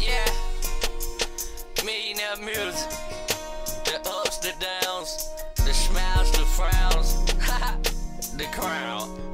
Yeah. Millionaire music. The ups, the downs, the smiles, the frowns. the crown,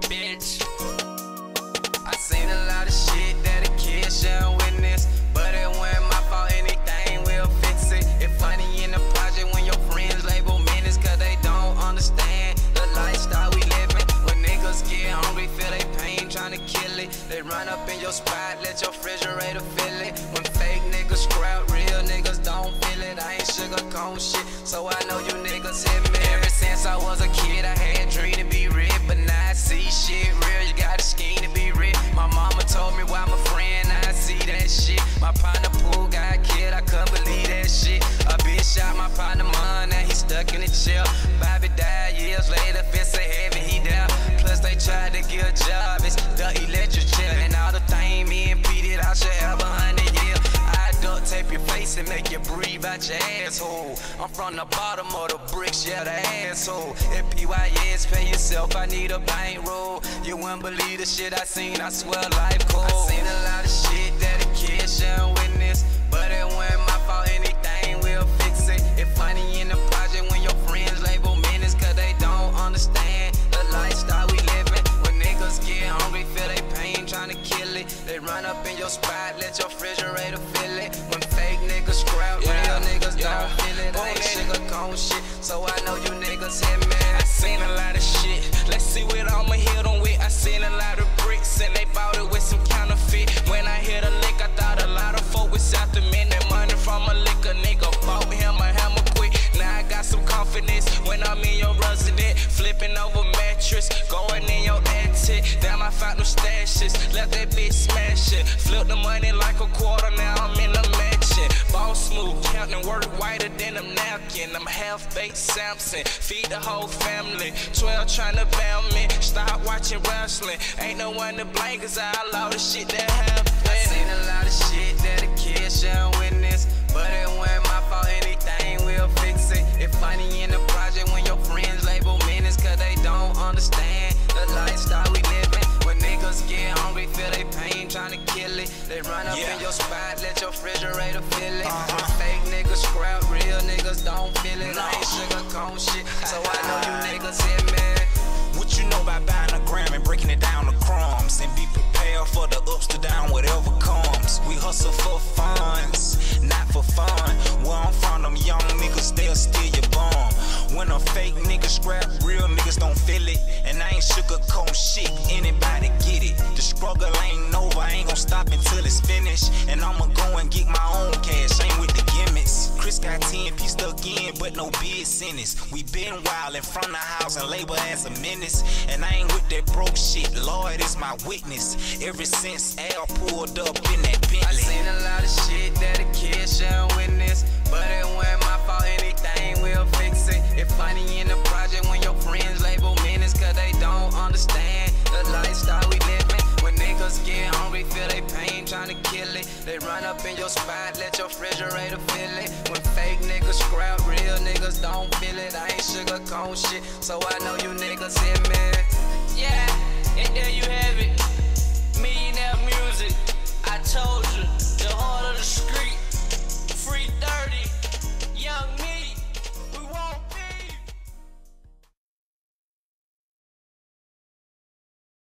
it. They run up in your spot, let your refrigerator fill it. When fake niggas scrap, real niggas don't feel it. I ain't sugarcoat shit, so I know you niggas hit me. Ever since I was a kid, I had a dream to be rich, but now I see shit real. You got a scheme to be rich. My mama told me why my friend, I see that shit. My partner pool got killed, I couldn't believe that shit. A bitch shot my partner, man, now he stuck in the jail. Bobby died years later, fist so heavy, he down. Plus they tried to get a job, it's the make you breathe out your asshole. I'm from the bottom of the bricks, yeah, the asshole. If PYS, pay yourself, I need a bankroll. You wouldn't believe the shit I seen, I swear life cold. I seen a lot of shit that a kid shouldn't witness. But it wasn't my fault, anything will fix it. It's funny in the project when your friends label menace, cause they don't understand the lifestyle we living. When niggas get hungry, feel they pain, trying to kill it. They run up in your spot, let your refrigerator Sugarcoat shit, so I know you niggas hit me. I seen a lot of shit. Let's see what I'ma hit them with. I seen a lot of bricks and they bought it with some counterfeit. When I hit a lick, I thought a lot of folk was out after me. That money from a liquor nigga bought him a hammer quick. Now I got some confidence when I'm in your resident. Flipping over mattress, going in your attic. Damn, I found them stashes. Left that bitch smashing. Flip the money like a quarter, now I'm in the. Ball smooth, counting work whiter than a napkin. I'm half baked Samson, feed the whole family. 12 trying to bound me, stop watching wrestling. Ain't no one to blame, cause I allow the shit that happened. I seen a lot of shit that a kid shouldn't witness. But it wasn't my fault, anything niggas hit. What you know about buying a gram and breaking it down to crumbs and be prepared for the ups to down, whatever comes. We hustle for funds, not for fun. Where I'm from, them young niggas, they'll steal your bum. When a fake nigga scrap, real niggas don't feel it. And I ain't sugarcoat shit, anybody get it. The struggle ain't over, I ain't gon' stop until it's finished. And I'ma go and get my own cash, ain't got 10 pieced again, but no bid sentence. We been wild in front of house and labor as a menace. And I ain't with that broke shit, Lord is my witness. Ever since Al pulled up in that I seen a lot of shit that a kid shouldn't witness. But it wasn't my fault, anything will fix it. It's funny in the project when your friends label menace, cause they don't understand the lifestyle we living. When niggas get hungry, feel they pain, trying to kill it. They run up in your spot, let your refrigerator niggas don't feel it. I ain't sugarcoat shit, so I know you niggas hit me. Yeah, and then